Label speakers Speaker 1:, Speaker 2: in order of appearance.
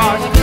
Speaker 1: heart.